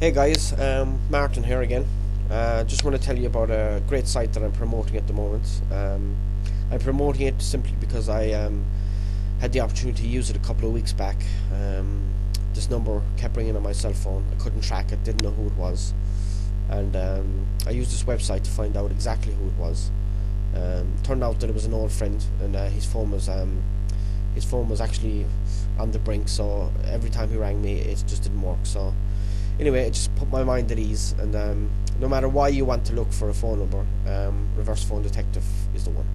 Hey guys, um, Martin here again. Uh, just want to tell you about a great site that I'm promoting at the moment. Um, I'm promoting it simply because I um, had the opportunity to use it a couple of weeks back. Um, this number kept ringing on my cell phone. I couldn't track it, didn't know who it was, and um, I used this website to find out exactly who it was. Um, turned out that it was an old friend, and uh, his phone was his phone was actually on the brink. So every time he rang me, it just didn't work. So anyway, it just put my mind at ease. And um, no matter why you want to look for a phone number, um, Reverse Phone Detective is the one.